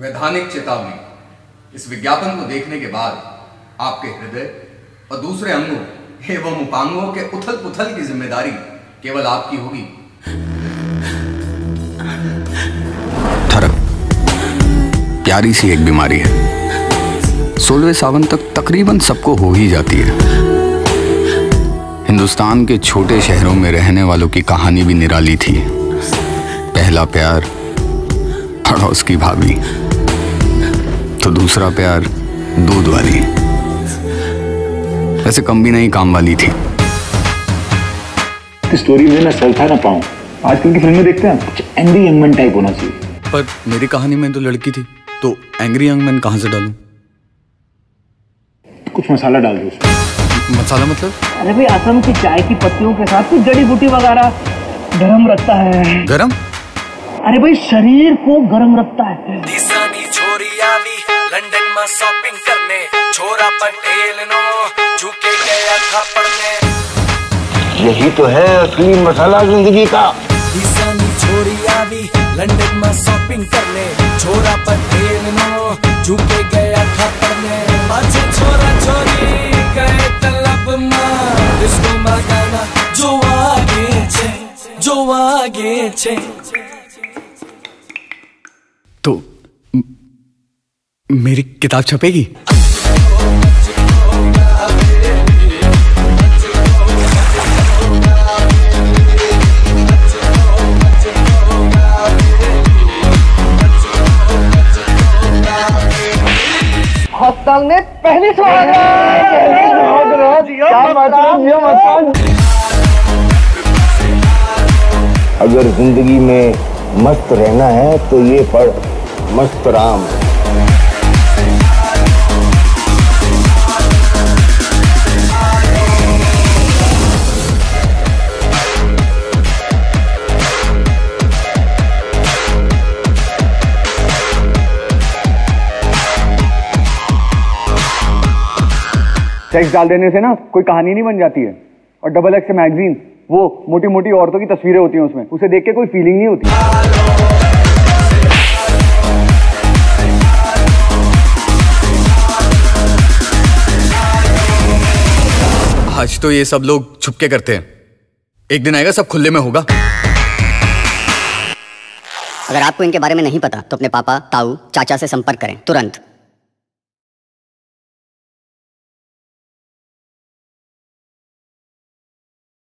वैधानिक चेतावनी। इस विज्ञापन को देखने के बाद आपके हृदय और दूसरे अंगों, एवं उपांगों के उथल पुथल की ज़िम्मेदारी केवल आपकी होगी। थरक। प्यारी सी एक बीमारी है। सोलहवें सावन तक तकरीबन सबको हो ही जाती है। हिंदुस्तान के छोटे शहरों में रहने वालों की कहानी भी निराली थी। पहला प्यार, पड़ोस की भाभी। तो दूसरा प्यार दूध वाली वैसे कम भी नहीं काम वाली थी। स्टोरी में ना सलता ना पाऊँ। आजकल की फ़िल्में देखते हैं कुछ एंग्री यंग मैन टाइप होना चाहिए। पर मेरी कहानी में तो लड़की थी तो एंग्री यंग मैन कहाँ से डालूं? कुछ मसाला डाल दो उसमें। मसाला मतलब? अरे भाई असम की चाय की पत्तियों के साथ कुछ जड़ी बूटी वगैरह गरम रखता है। गरम? अरे भाई शरीर को गरम रखता है। लंदन में शॉपिंग करने छोरा पटेल नो झुके गया थापड़ में यही तो है असली मसाला ज़िंदगी का। दिसानी छोरी आवी लंदन में शॉपिंग करने छोरा पटेल नो झुके गया थापड़ में पाछे छोरा छोरी गए तलब में डिस्को में गाना जो आगे छे जो आगे छे। मेरी किताब छपेगी? हॉस्टल में पहली अगर ज़िंदगी में मस्त रहना है तो ये पढ़ मस्त राम। सेक्स डाल देने से ना कोई कहानी नहीं बन जाती है। और डबल एक्स मैगजीन वो मोटी मोटी औरतों की तस्वीरें होती हैं उसमें। उसे देख के कोई फीलिंग नहीं होती। आज तो ये सब लोग छुपके करते हैं। एक दिन आएगा सब खुले में होगा। अगर आपको इनके बारे में नहीं पता तो अपने पापा ताऊ चाचा से संपर्क करें। तुरंत।